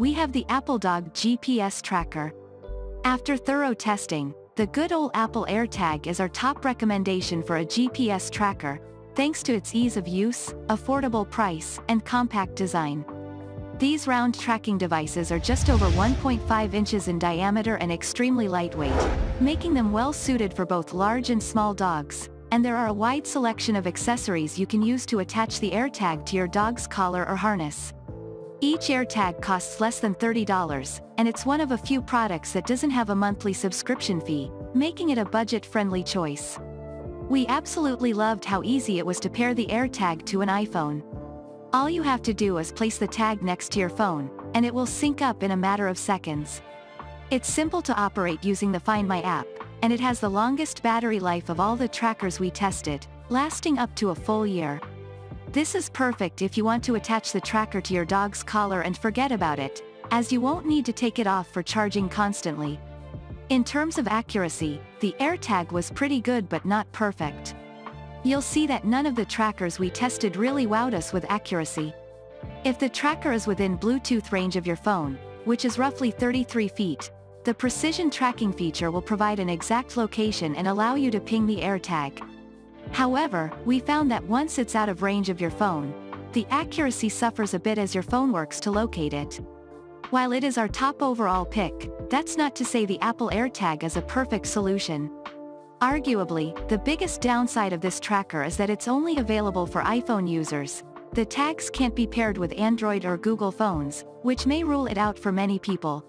we have the Apple Dog GPS tracker. After thorough testing, the good old Apple AirTag is our top recommendation for a GPS tracker, thanks to its ease of use, affordable price, and compact design. These round tracking devices are just over 1.5 inches in diameter and extremely lightweight, making them well suited for both large and small dogs, and there are a wide selection of accessories you can use to attach the AirTag to your dog's collar or harness. Each AirTag costs less than $30, and it's one of a few products that doesn't have a monthly subscription fee, making it a budget-friendly choice. We absolutely loved how easy it was to pair the AirTag to an iPhone. All you have to do is place the tag next to your phone, and it will sync up in a matter of seconds. It's simple to operate using the Find My app, and it has the longest battery life of all the trackers we tested, lasting up to a full year. This is perfect if you want to attach the tracker to your dog's collar and forget about it, as you won't need to take it off for charging constantly. In terms of accuracy, the AirTag was pretty good but not perfect. You'll see that none of the trackers we tested really wowed us with accuracy. If the tracker is within Bluetooth range of your phone, which is roughly 33 feet, the precision tracking feature will provide an exact location and allow you to ping the AirTag. However, we found that once it's out of range of your phone, the accuracy suffers a bit as your phone works to locate it. While it is our top overall pick, that's not to say the Apple AirTag is a perfect solution. Arguably, the biggest downside of this tracker is that it's only available for iPhone users. The tags can't be paired with Android or Google phones, which may rule it out for many people.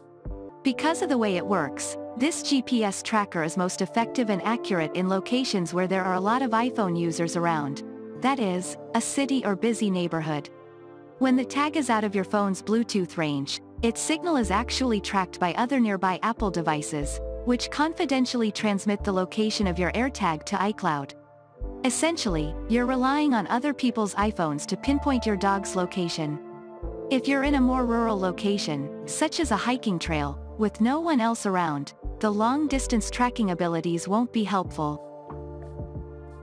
Because of the way it works, this GPS tracker is most effective and accurate in locations where there are a lot of iPhone users around. That is, a city or busy neighborhood. When the tag is out of your phone's Bluetooth range, its signal is actually tracked by other nearby Apple devices, which confidentially transmit the location of your AirTag to iCloud. Essentially, you're relying on other people's iPhones to pinpoint your dog's location. If you're in a more rural location, such as a hiking trail, with no one else around, the long-distance tracking abilities won't be helpful.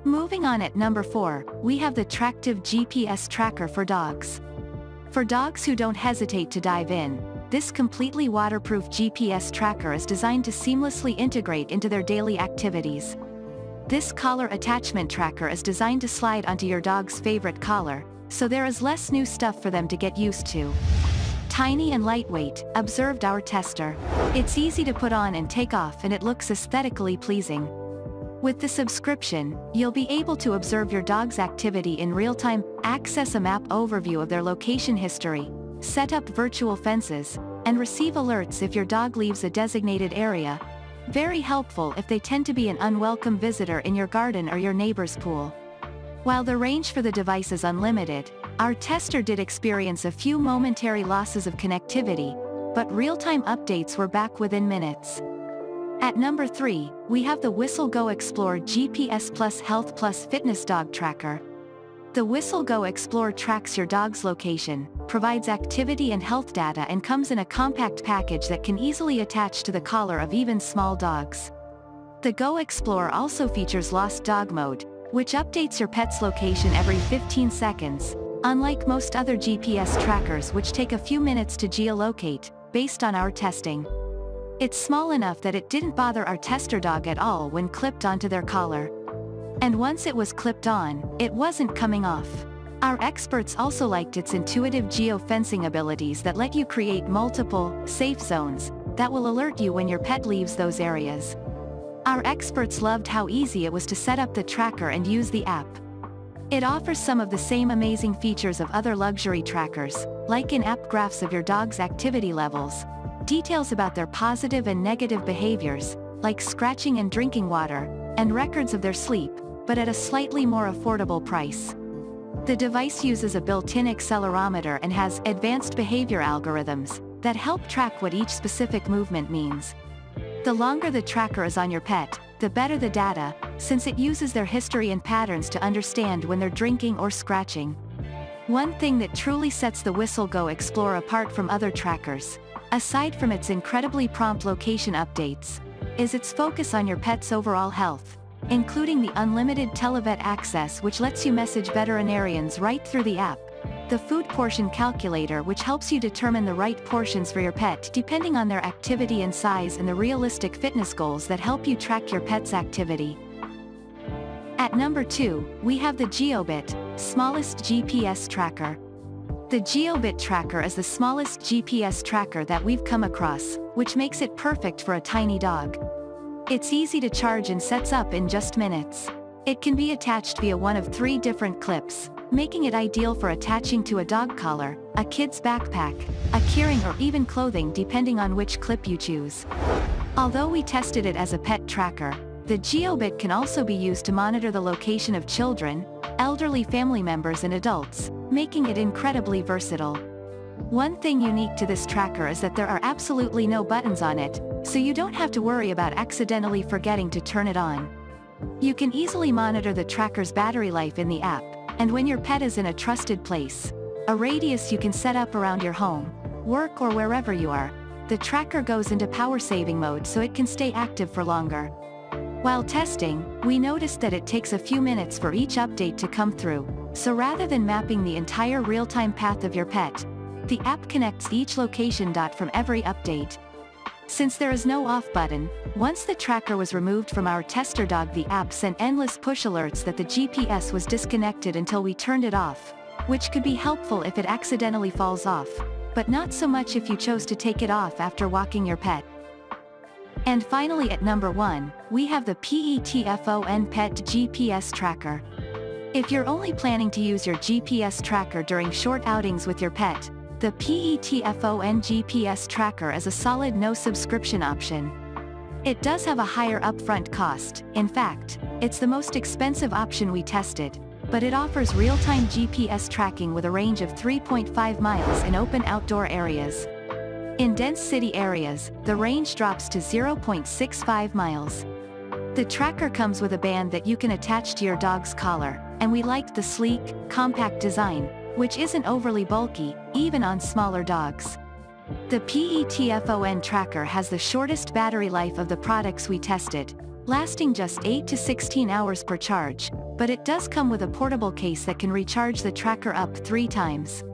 Moving on at number 4, we have the Tractive GPS Tracker for dogs. For dogs who don't hesitate to dive in, this completely waterproof GPS tracker is designed to seamlessly integrate into their daily activities. This collar attachment tracker is designed to slide onto your dog's favorite collar, so there is less new stuff for them to get used to. Tiny and lightweight, observed our tester. It's easy to put on and take off and it looks aesthetically pleasing. With the subscription, you'll be able to observe your dog's activity in real time, access a map overview of their location history, set up virtual fences, and receive alerts if your dog leaves a designated area. Very helpful if they tend to be an unwelcome visitor in your garden or your neighbor's pool. While the range for the device is unlimited, our tester did experience a few momentary losses of connectivity, but real-time updates were back within minutes. At number 3, we have the Whistle Go Explore GPS Plus Health Plus Fitness Dog Tracker. The Whistle Go Explore tracks your dog's location, provides activity and health data and comes in a compact package that can easily attach to the collar of even small dogs. The Go Explore also features Lost Dog Mode, which updates your pet's location every 15 seconds, Unlike most other GPS trackers which take a few minutes to geolocate, based on our testing. It's small enough that it didn't bother our tester dog at all when clipped onto their collar. And once it was clipped on, it wasn't coming off. Our experts also liked its intuitive geo-fencing abilities that let you create multiple, safe zones, that will alert you when your pet leaves those areas. Our experts loved how easy it was to set up the tracker and use the app. It offers some of the same amazing features of other luxury trackers, like in-app graphs of your dog's activity levels, details about their positive and negative behaviors, like scratching and drinking water, and records of their sleep, but at a slightly more affordable price. The device uses a built-in accelerometer and has advanced behavior algorithms, that help track what each specific movement means. The longer the tracker is on your pet, the better the data, since it uses their history and patterns to understand when they're drinking or scratching. One thing that truly sets the Whistle Go Explore apart from other trackers, aside from its incredibly prompt location updates, is its focus on your pet's overall health, including the unlimited televet access which lets you message veterinarians right through the app, the food portion calculator which helps you determine the right portions for your pet depending on their activity and size and the realistic fitness goals that help you track your pet's activity. At number 2, we have the Jiobit, smallest GPS tracker. The Jiobit tracker is the smallest GPS tracker that we've come across, which makes it perfect for a tiny dog. It's easy to charge and sets up in just minutes. It can be attached via one of three different clips, making it ideal for attaching to a dog collar, a kid's backpack, a keyring or even clothing depending on which clip you choose. Although we tested it as a pet tracker, the Jiobit can also be used to monitor the location of children, elderly family members and adults, making it incredibly versatile. One thing unique to this tracker is that there are absolutely no buttons on it, so you don't have to worry about accidentally forgetting to turn it on. You can easily monitor the tracker's battery life in the app, and when your pet is in a trusted place, a radius you can set up around your home, work or wherever you are, the tracker goes into power saving mode so it can stay active for longer. While testing, we noticed that it takes a few minutes for each update to come through, so rather than mapping the entire real-time path of your pet, the app connects each location dot from every update, since there is no off button, once the tracker was removed from our tester dog the app sent endless push alerts that the GPS was disconnected until we turned it off, which could be helpful if it accidentally falls off, but not so much if you chose to take it off after walking your pet. And finally at number 1, we have the PETFON Pet GPS Tracker. If you're only planning to use your GPS tracker during short outings with your pet, the PETFON GPS tracker is a solid no-subscription option. It does have a higher upfront cost, in fact, it's the most expensive option we tested, but it offers real-time GPS tracking with a range of 3.5 miles in open outdoor areas. In dense city areas, the range drops to 0.65 miles. The tracker comes with a band that you can attach to your dog's collar, and we liked the sleek, compact design, which isn't overly bulky, even on smaller dogs. The PETFON tracker has the shortest battery life of the products we tested, lasting just 8 to 16 hours per charge, but it does come with a portable case that can recharge the tracker up three times.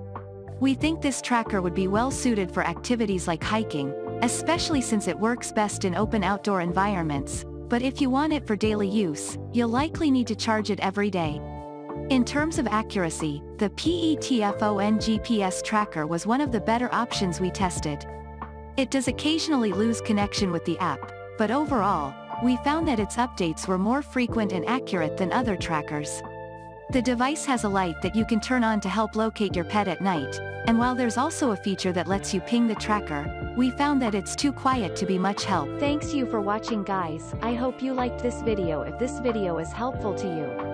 We think this tracker would be well suited for activities like hiking, especially since it works best in open outdoor environments, but if you want it for daily use, you'll likely need to charge it every day. In terms of accuracy, the PETFON GPS tracker was one of the better options we tested. It does occasionally lose connection with the app, but overall, we found that its updates were more frequent and accurate than other trackers. The device has a light that you can turn on to help locate your pet at night, and while there's also a feature that lets you ping the tracker, we found that it's too quiet to be much help. Thanks you for watching guys, I hope you liked this video if this video is helpful to you.